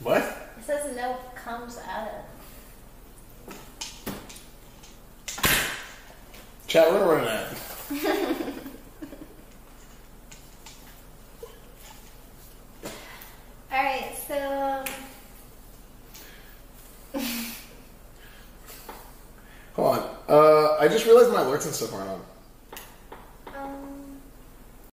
What? It says no comes out of. Chat, we're we at. Alright, so. Um, Hold on. Uh, I just realized my alerts and stuff aren't on.